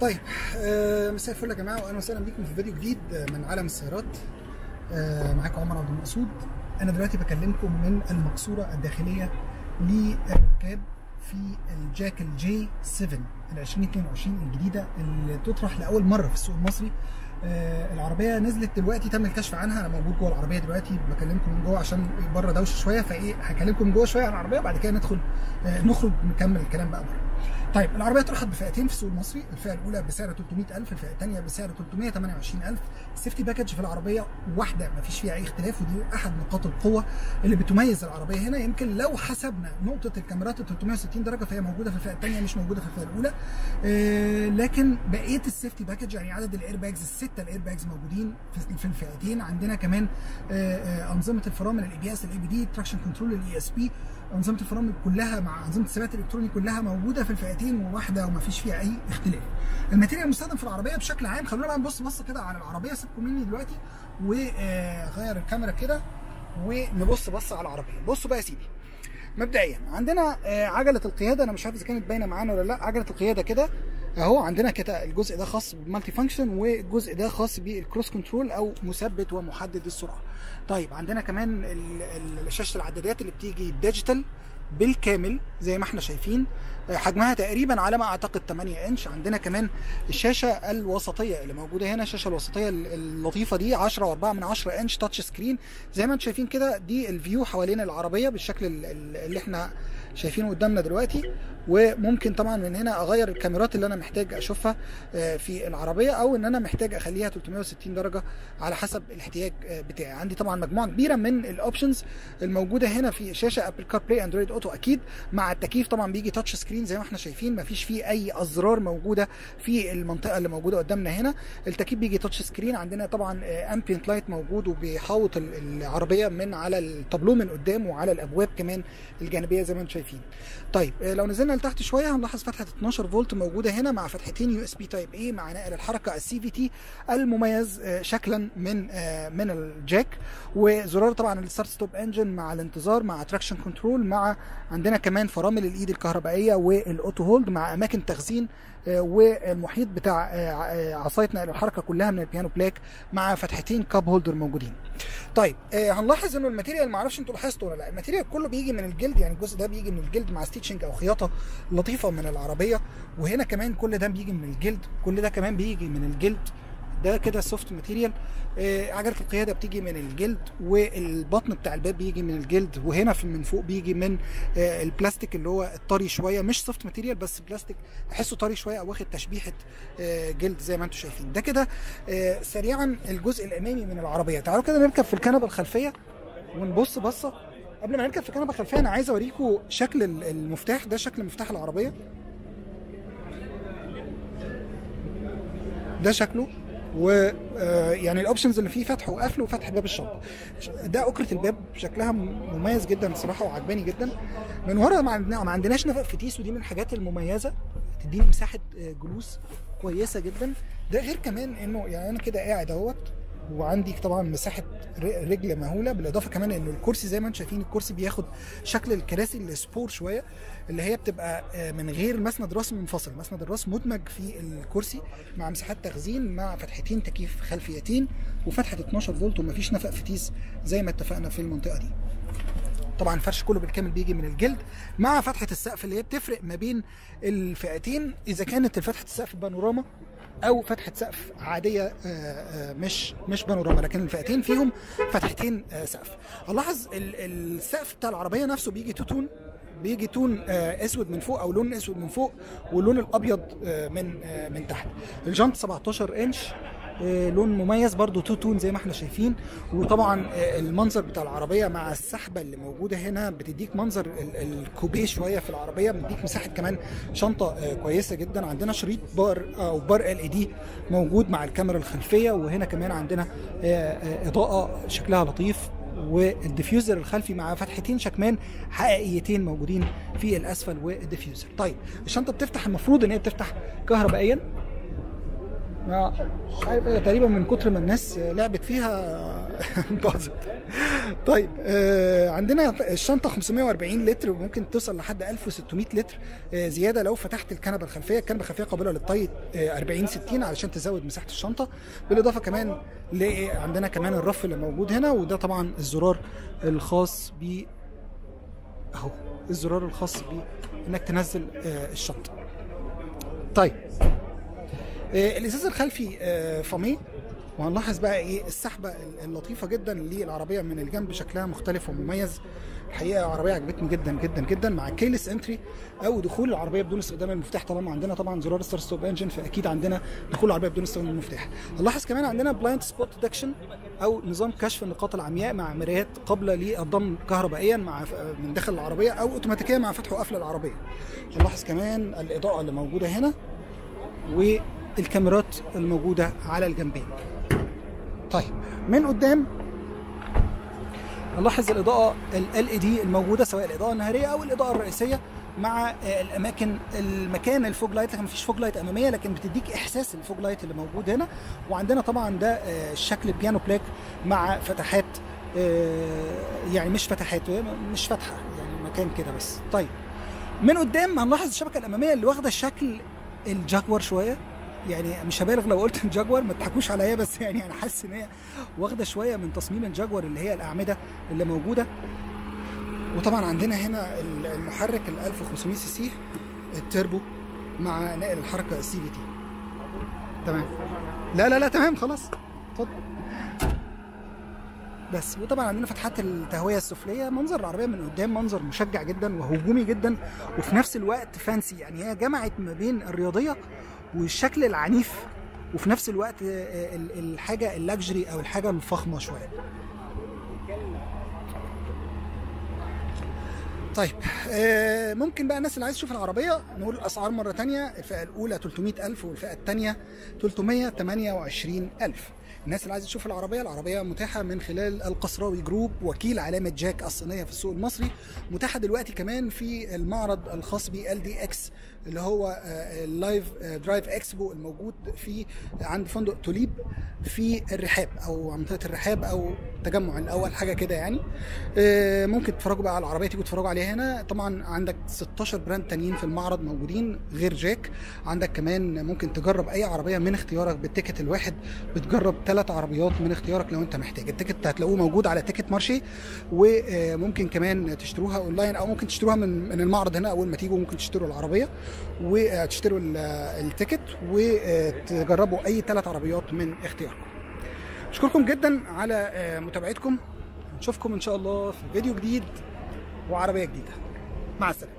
طيب آه، مساء الفل يا جماعة واهلا وسهلا بيكم في فيديو جديد من عالم السيارات. آه، معاكم عمر عبد المقصود. أنا دلوقتي بكلمكم من المقصورة الداخلية للركاب في ال JAC ال J 7 ال 2022 الجديدة اللي تطرح لأول مرة في السوق المصري. آه، العربية نزلت دلوقتي تم الكشف عنها أنا موجود جوه العربية دلوقتي بكلمكم من جوه عشان بره دوشة شوية فإيه هكلمكم جوه شوية عن العربية وبعد كده ندخل نخرج نكمل الكلام بقى بره. طيب العربية طرحت بفئتين في السوق المصري الفئة الأولى بسعر 300000 الفئة الثانية بسعر 328000 ال safety package في العربية واحدة ما فيش فيها أي اختلاف ودي أحد نقاط القوة اللي بتميز العربية هنا. يمكن لو حسبنا نقطة الكاميرات ال 360 درجة فهي موجودة في الفئة الثانية مش موجودة في الفئة الأولى. آه لكن بقية ال safety package يعني عدد ال airbags الستة ال airbags موجودين في, الفئتين. عندنا كمان آه آه أنظمة الفرامل ال ABS ال EBD traction control ال ESP. انظمة الفرامل كلها مع انظمة الثبات الإلكتروني كلها موجودة في الفئتين وواحده وما فيش فيها أي اختلاف. ال material المستخدم في العربية بشكل عام خلونا بقى نبص بصة كده على العربية سيبكم مني دلوقتي وغير الكاميرا كده ونبص بصة على العربية. بصوا بقى يا سيدي. مبدئيا عندنا عجلة القيادة أنا مش عارف إذا كانت باينة معانا ولا لأ عجلة القيادة كده اهو عندنا كده الجزء ده خاص بال multi-function والجزء ده خاص بال cruise control أو مثبت ومحدد السرعة. طيب عندنا كمان شاشة العدادات اللي بتيجي digital بالكامل زي ما إحنا شايفين. حجمها تقريبا على ما أعتقد 8 إنش. عندنا كمان الشاشة الوسطية اللي موجودة هنا الشاشة الوسطية اللطيفة دي 10 و4 من 10 inch touch screen زي ما أنتم شايفين كده دي ال view حوالين العربية بالشكل اللي إحنا شايفينه قدامنا دلوقتي. وممكن طبعا من هنا أغير الكاميرات اللي أنا محتاج أشوفها في العربية أو إن أنا محتاج أخليها 360 درجة على حسب الاحتياج بتاعي. عندي طبعا مجموعة كبيرة من ال options الموجودة هنا في شاشة Apple CarPlay Android Auto أكيد. مع التكييف طبعا بيجي touch screen زي ما إحنا شايفين مفيش فيه أي أزرار موجودة في المنطقة اللي موجودة قدامنا هنا. التكييف بيجي touch screen عندنا طبعا ambient light موجود وبيحوط العربية من على التابلو من قدام وعلى الأبواب كمان الجانبية زي ما أنتم شايفين. طيب لو نزلنا لتحت شوية هنلاحظ فتحة 12 فولت موجودة هنا مع فتحتين USB Type A مع نقل الحركة ال CVT المميز شكلا من من الجاك. وزرار طبعا ال start stop engine مع الانتظار مع traction control مع عندنا كمان فرامل الإيد الكهربائية وال auto hold مع أماكن تخزين والمحيط بتاع عصايه نقل الحركة كلها من ال piano black مع فتحتين cup holder موجودين. طيب هنلاحظ إنه ال material ما أعرفش أنتوا لاحظتوا ولا لا ال material كله بيجي من الجلد يعني الجزء ده بيجي من الجلد مع stitching أو خياطة لطيفة من العربية وهنا كمان كل ده بيجي من الجلد كل ده كمان بيجي من الجلد ده كده soft material آه عجلة القيادة بتيجي من الجلد والبطن بتاع الباب بيجي من الجلد وهنا في من فوق بيجي من آه البلاستيك اللي هو الطري شوية. مش soft material بس بلاستيك تحسه طري شوية أو واخد تشبيهة آه جلد زي ما أنتم شايفين. ده كده سريعا الجزء الأمامي من العربية. تعالوا كده نركب في الكنبة الخلفية ونبص بصة. قبل ما نركب في الكنبة الخلفية أنا عايز أوريكم شكل المفتاح. ده شكل مفتاح العربية. ده شكله ويعني ال options اللي فيه فتح وقفل وفتح باب الشنطة. ده أكرة الباب شكلها مميز جدا الصراحة وعجباني جدا. من ورا ما عندناش نفق فتيس ودي من الحاجات المميزة. تديني مساحة جلوس كويسة جدا. ده غير كمان إنه يعني أنا كده قاعد أهوت وعندي طبعا مساحة رجل مهولة بالإضافة كمان إنه الكرسي زي ما أنتم شايفين الكرسي بياخد شكل الكراسي ال sport شوية اللي هي بتبقى من غير مسند راس منفصل. مسند الراس مدمج في الكرسي مع مساحات تخزين مع فتحتين تكييف خلفيتين وفتحة 12 فولت ومفيش نفق فتيس زي ما اتفقنا في المنطقة دي. طبعا الفرش كله بالكامل بيجي من الجلد مع فتحة السقف اللي هي بتفرق ما بين الفئتين. إذا كانت فتحه السقف بانوراما أو فتحة سقف عادية مش مش بانوراما لكن الفئتين فيهم فتحتين سقف. ألاحظ السقف بتاع العربية نفسه بيجي two-tone بيجي tone أسود من فوق أو لون أسود من فوق واللون الأبيض من من تحت. الجنط 17 إنش لون مميز برضو two-tone زي ما إحنا شايفين. وطبعا المنظر بتاع العربية مع السحبة اللي موجودة هنا بتديك منظر ال coupé شوية في العربية بتديك مساحة كمان شنطة كويسة جدا. عندنا شريط بار أو بار LED موجود مع الكاميرا الخلفية. وهنا كمان عندنا إضاءة شكلها لطيف. وال diffuser الخلفي مع فتحتين شكمان حقيقيتين موجودين في الأسفل وال diffuser. طيب الشنطة بتفتح المفروض إن هي بتفتح كهربائيا. مش عارف إيه، تقريبا من كتر ما الناس لعبت فيها باظت. طيب آه عندنا الشنطة 540 لتر وممكن توصل لحد 1600 لتر. آه زيادة لو فتحت الكنبة الخلفية. الكنبة الخلفية قابلة للطي آه 40 60 علشان تزود مساحة الشنطة. بالإضافة كمان عندنا كمان الرف اللي موجود هنا وده طبعا الزرار الخاص ب أهو الزرار الخاص بإنك تنزل آه الشنطة. طيب. آه، الإزاز الخلفي آه، فاميه. وهنلاحظ بقى إيه السحبة اللطيفة جدا للعربية من الجنب شكلها مختلف ومميز. الحقيقة عربية عجبتني جدا جدا جدا. مع keyless entry أو دخول العربية بدون استخدام المفتاح. طالما عندنا طبعا زرار start stop engine فأكيد عندنا دخول العربية بدون استخدام المفتاح. هنلاحظ كمان عندنا blind spot detection أو نظام كشف النقاط العمياء مع مرايات قابله للضم كهربائيا مع من داخل العربية أو أوتوماتيكيا مع فتح وقفل العربية. هنلاحظ كمان الإضاءة اللي موجودة هنا والكاميرات الموجودة على الجنبين. طيب من قدام نلاحظ الإضاءة ال LED الموجودة سواء الإضاءة النهارية أو الإضاءة الرئيسية مع آه، الأماكن المكان ال fog light. لكن مفيش fog light أمامية لكن بتديك إحساس ال fog light اللي موجود هنا. وعندنا طبعا ده آه، الشكل piano black مع فتحات آه، يعني مش فتحات مش فتحه يعني مكان كده بس. طيب من قدام هنلاحظ الشبكة الأمامية اللي واخدة شكل الجاكوار شوية. يعني مش هبالغ لو قلت الجاكوار ما تضحكوش عليا بس يعني أنا حاسس إن هي واخدة شوية من تصميم الجاكوار اللي هي الأعمدة اللي موجودة. وطبعا عندنا هنا المحرك ال 1500 سي سي التربو مع نقل الحركة ال CVT. تمام. لا لا لا تمام خلاص. اتفضل. بس وطبعا عندنا فتحات التهوية السفلية منظر العربية من قدام منظر مشجع جدا وهجومي جدا وفي نفس الوقت fancy. يعني هي جمعت ما بين الرياضية والشكل العنيف وفي نفس الوقت آه، ال- الحاجة ال luxury أو الحاجة الفخمة شوية. طيب آه، ممكن بقى الناس اللي عايز تشوف العربية نقول الأسعار مرة تانية الفئة الأولى 300000 والفئة الثانية 328000 الناس اللي عايزة تشوف العربية العربية متاحة من خلال القصراوي group وكيل علامة جاك الصينية في السوق المصري. متاحة دلوقتي كمان في المعرض الخاص ب ال DX اللي هو آه، ال live آه، drive expo الموجود في عند فندق توليب في الرحاب أو منطقة الرحاب أو التجمع الأول حاجة كده يعني. آه، ممكن تتفرجوا بقى على العربية تيجوا تتفرجوا عليها هنا. طبعا عندك 16 brand تانيين في المعرض موجودين غير جاك. عندك كمان ممكن تجرب أي عربية من اختيارك بال ticket الواحد بتجرب ثلاث عربيات من اختيارك لو انت محتاج. ال ticket هتلاقوه موجود على تيكت مارشيه وممكن كمان تشتروها أونلاين أو ممكن تشتروها من من المعرض هنا أول ما تيجوا ممكن تشتروا العربية وتشتروا ال- ال ticket وتجربوا أي ثلاث عربيات من اختياركم. أشكركم جدا على آه، متابعتكم. نشوفكم إن شاء الله في فيديو جديد وعربية جديدة. مع السلامة.